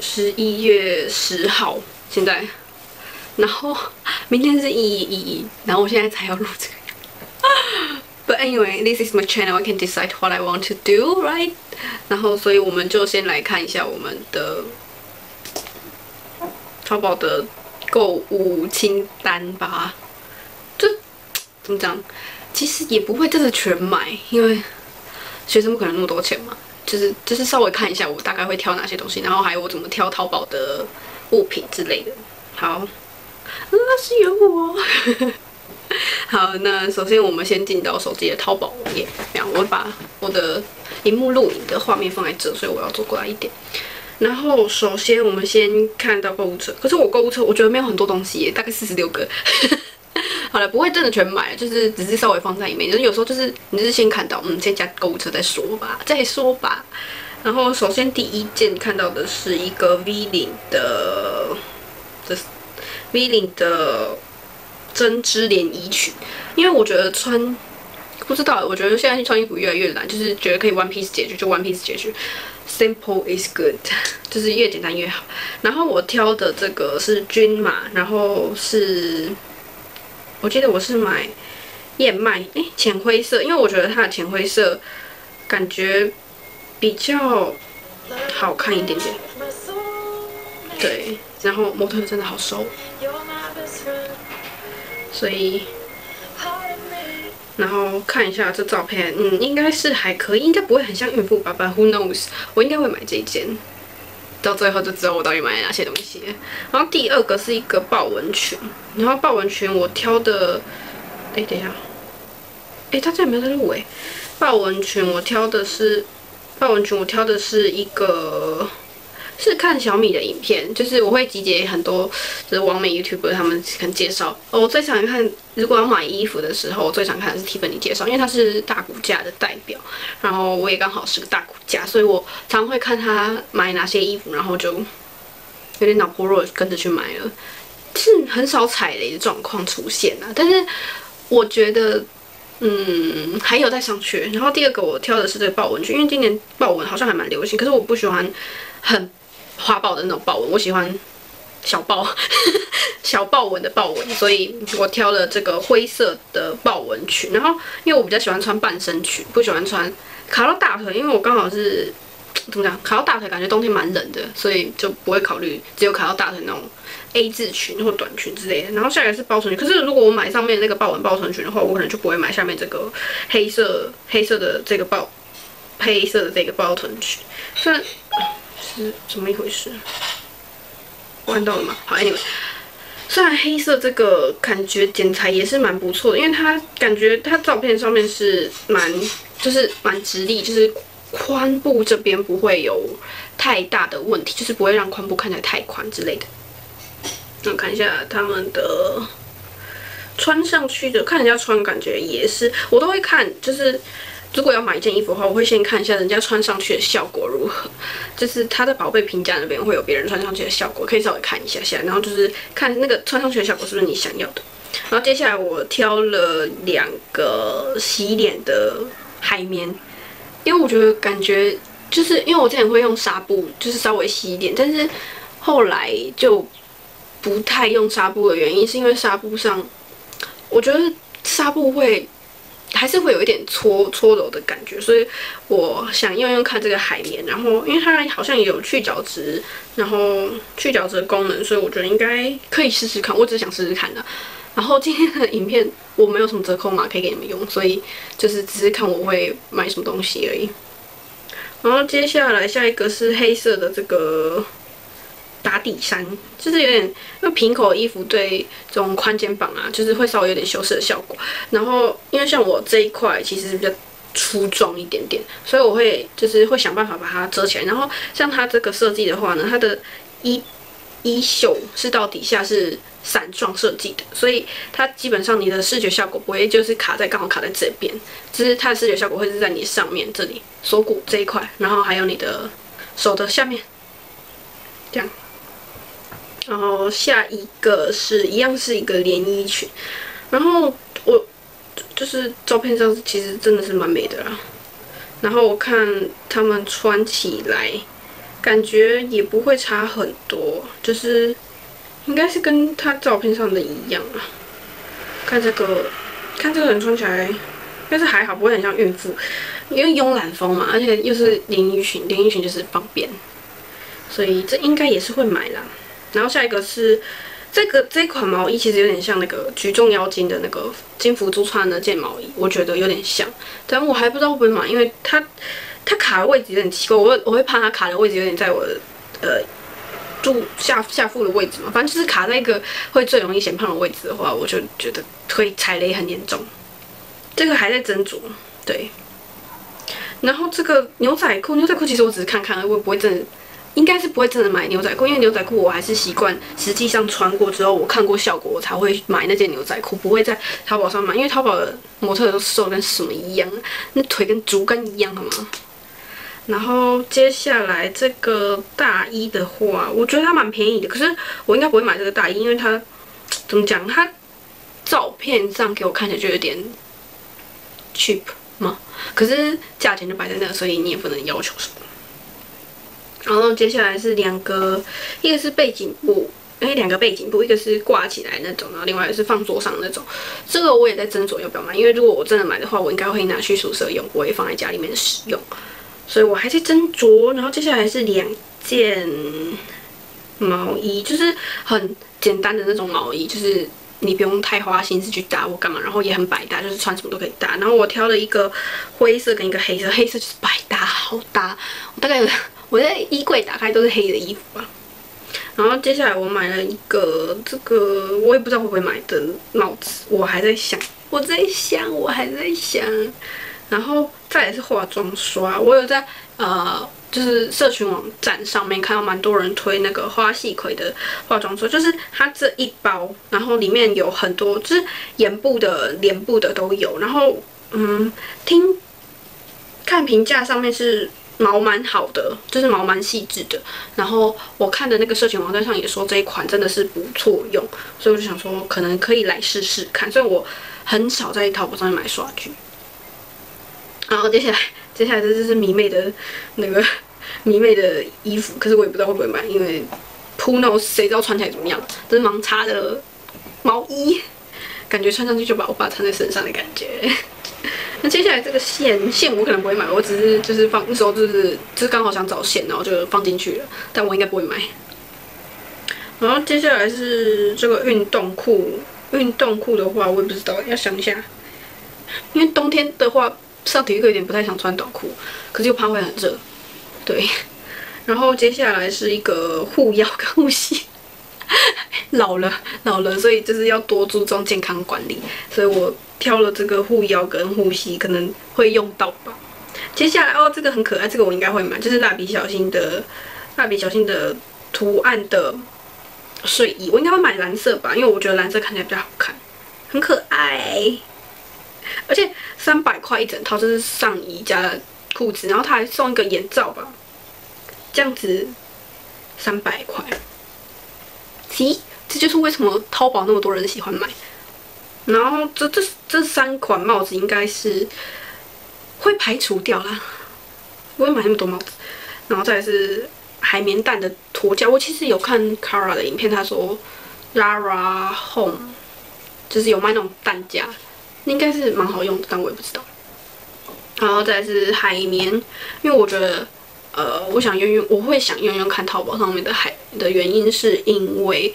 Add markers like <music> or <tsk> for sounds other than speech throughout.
十一月十号，现在，然后明天是一一一一，然后我现在才要录这个。But anyway, this is my channel. I can decide what I want to do, right? 然后，所以我们就先来看一下我们的淘宝的购物清单吧。就怎么讲，其实也不会真的全买，因为学生不可能那么多钱嘛。就是就是稍微看一下我大概会挑哪些东西，然后还有我怎么挑淘宝的物品之类的。好，那是有我。<laughs> 好，那首先我们先进到手机的淘宝网页。这样，我把我的荧幕录影的画面放在这，所以我要走过来一点。然后首先我们先看到购物车，可是我购物车我觉得没有很多东西耶，大概四十六个。<laughs> 好了，不会真的全买，就是只是稍微放在里面。就是有时候就是你就是先看到，嗯，先加购物车再说吧，再说吧。然后首先第一件看到的是一个 V 领的，这是 V 领的针织连衣裙，因为我觉得穿不知道，我觉得现在穿衣服越来越懒，就是觉得可以 one piece 解决就 one piece 解决，simple is good，<laughs> 就是越简单越好。然后我挑的这个是均码，然后是。我记得我是买燕麦，哎，浅灰色，因为我觉得它的浅灰色感觉比较好看一点点。对，然后模特真的好瘦，所以，然后看一下这照片，嗯，应该是还可以，应该不会很像孕妇吧？But who knows？我应该会买这件。到最后就知道我到底买了哪些东西。然后第二个是一个豹纹裙，然后豹纹裙我挑的，哎，等一下，哎，它这里没有在录哎。豹纹裙我挑的是，豹纹裙我挑的是一个。是看小米的影片，就是我会集结很多，就是网美 YouTuber 他们可能介绍。我最常看，如果要买衣服的时候，我最常看的是 Tiffany 介绍，因为他是大骨架的代表。然后我也刚好是个大骨架，所以我常会看他买哪些衣服，然后就有点脑破弱，跟着去买了。是很少踩雷的状况出现啊，但是我觉得，嗯，还有在上去。然后第二个我挑的是这个豹纹裙，因为今年豹纹好像还蛮流行，可是我不喜欢很。花豹的那种豹纹，我喜欢小豹，<laughs> 小豹纹的豹纹，所以我挑了这个灰色的豹纹裙。然后，因为我比较喜欢穿半身裙，不喜欢穿卡到大腿，因为我刚好是 <tsk> 怎么讲，卡到大腿感觉冬天蛮冷的，所以就不会考虑只有卡到大腿那种 A 字裙或短裙之类的。然后下来是包臀裙，可是如果我买上面那个豹纹包臀裙的话，我可能就不会买下面这个黑色黑色的这个豹黑色的这个包臀裙，虽然。是怎么一回事？看到了吗？好，Anyway，虽然黑色这个感觉剪裁也是蛮不错的，因为它感觉它照片上面是蛮就是蛮直立，就是髋部这边不会有太大的问题，就是不会让髋部看起来太宽之类的。那看一下他们的穿上去的，看人家穿感觉也是，我都会看，就是。如果要买一件衣服的话，我会先看一下人家穿上去的效果如何，就是他的宝贝评价那边会有别人穿上去的效果，可以稍微看一下下，然后就是看那个穿上去的效果是不是你想要的。然后接下来我挑了两个洗脸的海绵，因为我觉得感觉就是因为我之前会用纱布，就是稍微洗脸，但是后来就不太用纱布的原因是因为纱布上，我觉得纱布会。还是会有一点搓搓揉的感觉，所以我想用用看这个海绵，然后因为它好像也有去角质，然后去角质的功能，所以我觉得应该可以试试看。我只是想试试看的。然后今天的影片我没有什么折扣码可以给你们用，所以就是只是看我会买什么东西而已。然后接下来下一个是黑色的这个。打底衫就是有点，因为平口衣服对这种宽肩膀啊，就是会稍微有点修饰的效果。然后因为像我这一块其实比较粗壮一点点，所以我会就是会想办法把它遮起来。然后像它这个设计的话呢，它的衣衣袖是到底下是伞状设计的，所以它基本上你的视觉效果不会就是卡在刚好卡在这边，就是它的视觉效果会是在你上面这里锁骨这一块，然后还有你的手的下面，这样。然后下一个是一样是一个连衣裙，然后我就是照片上其实真的是蛮美的啦。然后我看他们穿起来，感觉也不会差很多，就是应该是跟他照片上的一样啊。看这个，看这个人穿起来，但是还好，不会很像孕妇，因为慵懒风嘛，而且又是连衣裙，连衣裙就是方便，所以这应该也是会买啦。然后下一个是这个这款毛衣，其实有点像那个举重妖精的那个金福珠穿的那件毛衣，我觉得有点像，但我还不知道会不会买，因为它它卡的位置有点奇怪，我我会怕它卡的位置有点在我呃肚下下腹的位置嘛，反正就是卡在一个会最容易显胖的位置的话，我就觉得会踩雷很严重。这个还在斟酌，对。然后这个牛仔裤，牛仔裤其实我只是看看，会不会真的。应该是不会真的买牛仔裤，因为牛仔裤我还是习惯实际上穿过之后，我看过效果，我才会买那件牛仔裤，不会在淘宝上买，因为淘宝的模特都瘦跟什么一样，那腿跟竹竿一样，好吗？然后接下来这个大衣的话，我觉得它蛮便宜的，可是我应该不会买这个大衣，因为它怎么讲，它照片上给我看起来就有点 cheap 嘛，可是价钱就摆在那，所以你也不能要求什么。然后接下来是两个，一个是背景布，哎，两个背景布，一个是挂起来那种，然后另外一个是放桌上那种。这个我也在斟酌要不要买，因为如果我真的买的话，我应该会拿去宿舍用，不会放在家里面使用。所以我还在斟酌。然后接下来是两件毛衣，就是很简单的那种毛衣，就是你不用太花心思去搭或干嘛，然后也很百搭，就是穿什么都可以搭。然后我挑了一个灰色跟一个黑色，黑色就是百搭，好搭。我大概有。我在衣柜打开都是黑的衣服啊，然后接下来我买了一个这个我也不知道会不会买的帽子，我还在想，我在想，我还在想，然后再来是化妆刷，我有在呃就是社群网站上面看到蛮多人推那个花细葵的化妆刷，就是它这一包，然后里面有很多就是眼部的、脸部的都有，然后嗯听看评价上面是。毛蛮好的，就是毛蛮细致的。然后我看的那个社群网站上也说这一款真的是不错用，所以我就想说可能可以来试试看。虽然我很少在淘宝上面买刷具。然后接下来，接下来这就是迷妹的那个迷妹的衣服，可是我也不知道会不会买，因为 Who knows 谁知道穿起来怎么样？这是盲插的毛衣，感觉穿上去就把我爸穿在身上的感觉。那接下来这个线线我可能不会买，我只是就是放那时候就是就是刚好想找线，然后就放进去了，但我应该不会买。然后接下来是这个运动裤，运动裤的话我也不知道，要想一下，因为冬天的话上体育课有点不太想穿短裤，可是又怕会很热，对。然后接下来是一个护腰跟护膝，<laughs> 老了老了，所以就是要多注重健康管理，所以我。挑了这个护腰跟护膝，可能会用到吧。接下来哦，这个很可爱，这个我应该会买，就是蜡笔小新的蜡笔小新的图案的睡衣，我应该会买蓝色吧，因为我觉得蓝色看起来比较好看，很可爱。而且三百块一整套，这是上衣加裤子，然后他还送一个眼罩吧，这样子三百块。咦，这就是为什么淘宝那么多人喜欢买。然后这这这三款帽子应该是会排除掉啦，不会买那么多帽子。然后再是海绵蛋的托架，我其实有看 Kara 的影片，他说 Lara Home 就是有卖那种蛋架，应该是蛮好用的，但我也不知道。然后再是海绵，因为我觉得呃，我想用用，我会想用用看淘宝上面的海的原因，是因为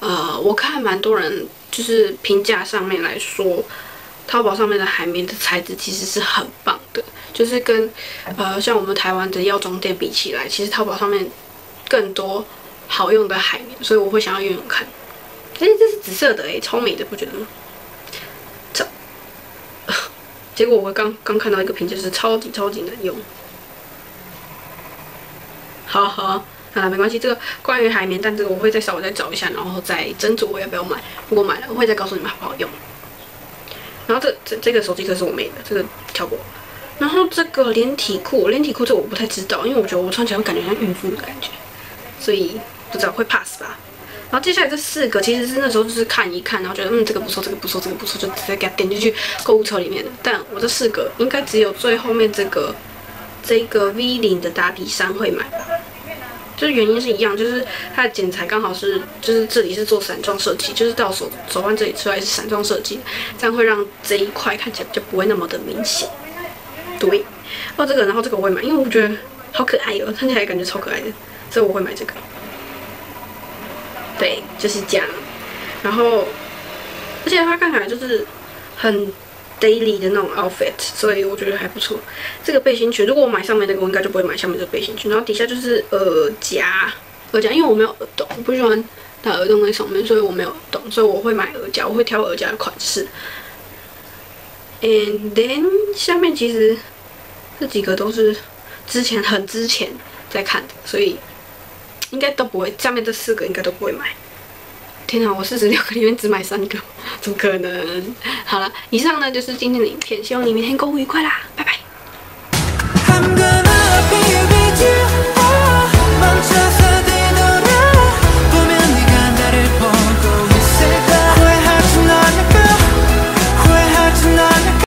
呃，我看蛮多人。就是评价上面来说，淘宝上面的海绵的材质其实是很棒的，就是跟呃像我们台湾的药妆店比起来，其实淘宝上面更多好用的海绵，所以我会想要用用看。哎，这是紫色的哎，超美的，不觉得吗？这，<laughs> 结果我刚刚看到一个评价是超级超级难用。好好。好了，没关系。这个关于海绵蛋，这个我会再稍微再找一下，然后再斟酌我要不要买。如果买了，我会再告诉你们好不好用。然后这这这个手机壳是我妹的，这个跳过。然后这个连体裤，连体裤这我不太知道，因为我觉得我穿起来会感觉像孕妇的感觉，所以不知道会 pass 吧。然后接下来这四个其实是那时候就是看一看，然后觉得嗯这个不错，这个不错，这个不错，就直接给它点进去购物车里面。但我这四个应该只有最后面这个这个 V 领的打底衫会买吧。就是原因是一样，就是它的剪裁刚好是，就是这里是做散装设计，就是到手手腕这里出来是散装设计，这样会让这一块看起来就不会那么的明显。对，哦这个，然后这个我会买，因为我觉得好可爱哦，看起来感觉超可爱的，所以我会买这个。对，就是这样。然后，而且它看起来就是很 daily 的那种 outfit，所以我觉得还不错。这个背心裙，如果我买上面那个，我应该就不会买下面这个背心裙。然后底下就是耳夹，耳夹，因为我没有耳洞，我不喜欢戴耳洞在上面，所以我没有耳洞，所以我会买耳夹，我会挑耳夹的款式。And then 下面其实这几个都是之前很之前在看的，所以应该都不会。下面这四个应该都不会买。天哪，我四十六个里面只买三个，怎么可能？好了，以上呢就是今天的影片，希望你明天购物愉快啦，拜拜。